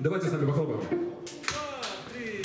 Давайте с нами похлопаем. Два, три,